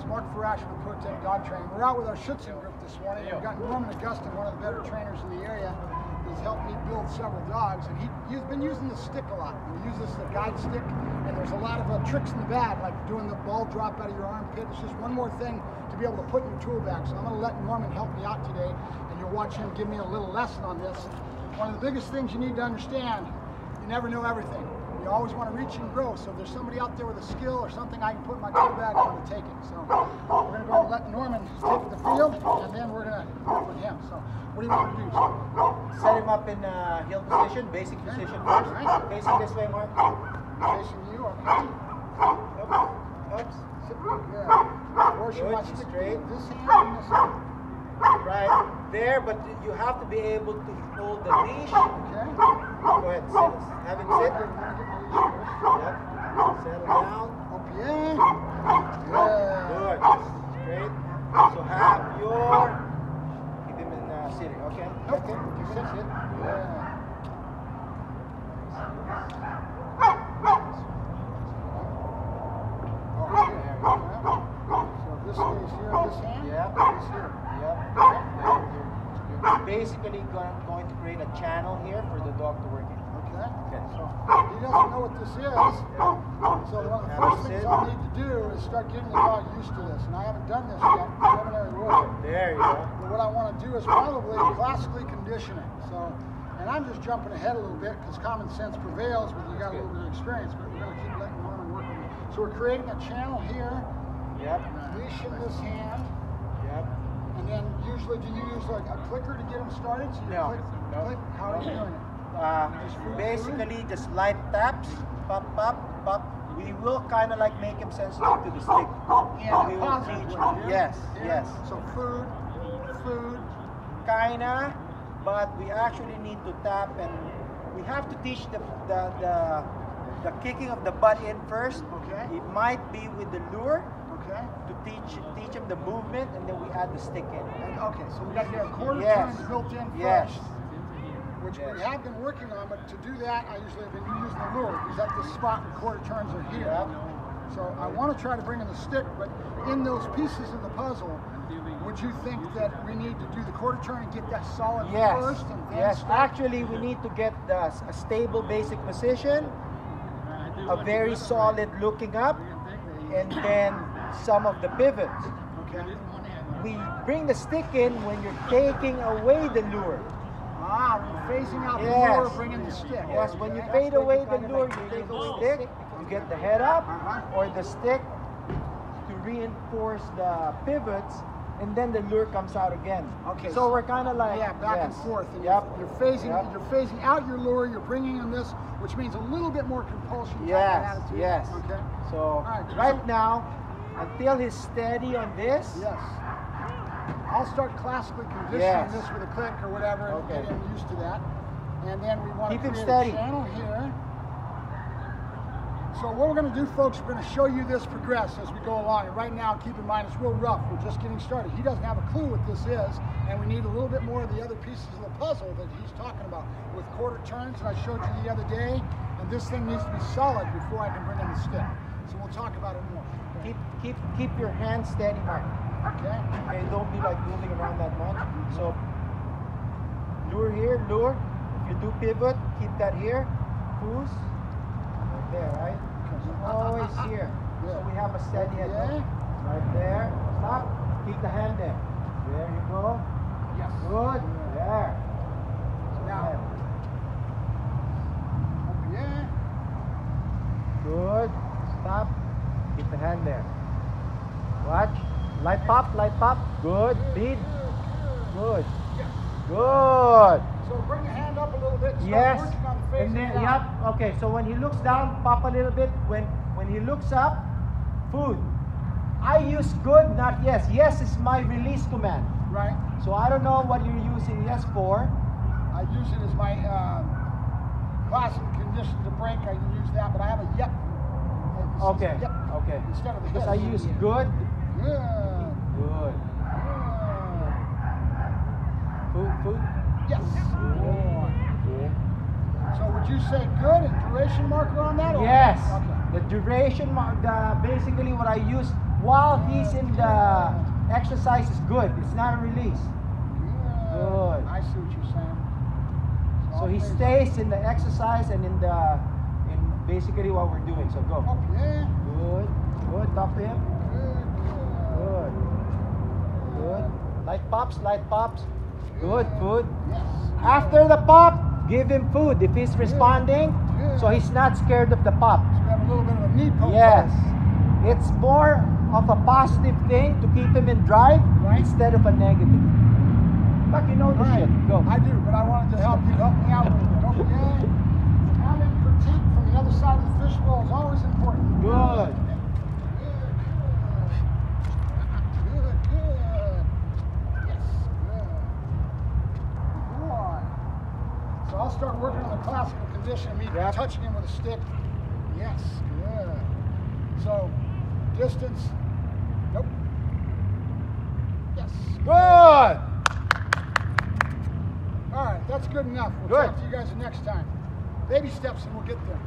guys, Mark Ferrasci with Pro-Tech Dog Training. We're out with our Tzu group this morning. We've got Norman Augustin, one of the better trainers in the area. He's helped me build several dogs, and he, he's been using the stick a lot. We use this as a guide stick, and there's a lot of uh, tricks in the bag, like doing the ball drop out of your armpit. It's just one more thing to be able to put in your tool bag. So I'm going to let Norman help me out today, and you'll watch him give me a little lesson on this. One of the biggest things you need to understand, you never know everything. You always want to reach and grow. So if there's somebody out there with a skill or something I can put in my tool bag, I'm going to take it. So we're going to go and let Norman take the field, and then we're going to work with him. So what do you want to do? So Set him up in uh, heel position, basic position first. Facing this way, Mark. facing you, okay? Oops. Oops. Sit good. Of Good, want to straight. this hand and this hand. Right there, but you have to be able to hold the leash. Okay? Go ahead, sit. Have him sit. Good, we're gonna get the leash first. Yep. Settle down. Up, yeah. Good. Good. Straight. So have your. Keep him in uh, sitting, okay? Nope. Okay. Keep it Sit, in. sit. Yeah. Okay. So this stays here, this hand? Yep. This here. Yep. You're, you're basically going, going to create a channel here for the dog to work in. Okay. Okay. So he doesn't know what this is. So one of the first things I'll need to do is start getting the dog used to this. And I haven't done this yet, preliminary work. There you go. But what I want to do is probably classically condition it. So, and I'm just jumping ahead a little bit because common sense prevails when you got a little bit of experience. But we're going to keep letting Norman work with it. So we're creating a channel here, Yep. leash in this hand. And then usually do you use like a clicker to get them started? So you No, click, no. click. How are you doing it? Uh, basically, just light taps, pop, pop, pop. We will kind of like make him sensitive to the stick. Yeah, we will teach. here, Yes, here. yes. So food, food. Kinda, but we actually need to tap and we have to teach the the the, the kicking of the butt in first. Okay. It might be with the lure Okay. to teach teach him the movement, and then we add the stick in. And, okay, so we got to get a quarter Yes. turns built in Yes. first. Which we Yes. have been working on, but to do that, I usually have been using the lure because at this spot the quarter turns are here. Yep. So I want to try to bring in the stick, but in those pieces of the puzzle, would you think that we need to do the quarter turn and get that solid Yes. first and then Yes. start? Actually, we need to get the, a stable basic position, a very solid looking up, and then some of the pivots. Okay. We bring the stick in when you're taking away the lure. Ah, we're phasing out the Yes. lure, bringing the stick. Yes, when you fade away the lure, you take the stick, you get the head up, Uh-huh. or the stick to reinforce the pivots, and then the lure comes out again. Okay, So we're kind of like yeah, back and forth. And Yep. you're, you're phasing, Yep. you're phasing out your lure. You're bringing in this, which means a little bit more compulsion. Yes, attitude. yes. Okay. So right, right, now, until he's steady on this, Yes. I'll start classically conditioning Yes. this with a click or whatever and Okay. get him used to that. And then we want Keep to him create steady. a channel here. So what we're going to do, folks, we're going to show you this progress as we go along. And right now, keep in mind, it's real rough. We're just getting started. He doesn't have a clue what this is, and we need a little bit more of the other pieces of the puzzle that he's talking about with quarter turns that I showed you the other day. And this thing needs to be solid before I can bring in the stick. So we'll talk about it more. Keep keep keep your hand steady, Mark. Okay? Okay, don't be like moving around that much. So lure here, lure. If you do pivot, keep that here. Goose. Right there, right? Always here. So we have a steady head. Right there. Stop. Keep the hand. There you go. Yes. Good. There. Now, yeah. Good. Stop. Keep the hand there. Watch. Light pop, light pop. Good. Lead. Good. Good. So bring your hand up a little bit. Yes. working on the And then, yep. Okay. So when he looks down, pop a little bit. When when he looks up, food. I use good, not yes. Yes is my release command. Right. So I don't know what you're using yes for. I use it as my um, classic condition to break. I can use that, but I have a yep. Okay. Yep. Okay. Instead of the Because yes. I use good. Good. Good. Good. Food. Food. Yes. Good. So would you say good and duration marker on that? Yes. Okay. The duration, the basically what I use while he's in the exercise is good. It's not a release. Good. I see what you're saying. So he stays in the exercise and in the in basically what we're doing. So go. Yeah. Good. Good. Talk to him. Good, good. Good. Good. Light pops, light pops. Good, good. Yes. After the pop, give him food if he's responding. So he's not scared of the pop. So we have a little bit of a knee poke. Yes. It's more of a positive thing to keep him in drive Right. instead of a negative. Fuck, you know the right. shit. Go. I do, but I wanted to help you help me out a little bit. Okay. Having critique from the other side of the fishbowl is always important. Good, good. Good, Yes, good. Good boy. So I'll start working on the classical condition, me Yep. touching him with a stick. Yes, good. So, distance. Nope. Yes. Good. All right, that's good enough. We'll Good. talk to you guys next time. Baby steps and we'll get there.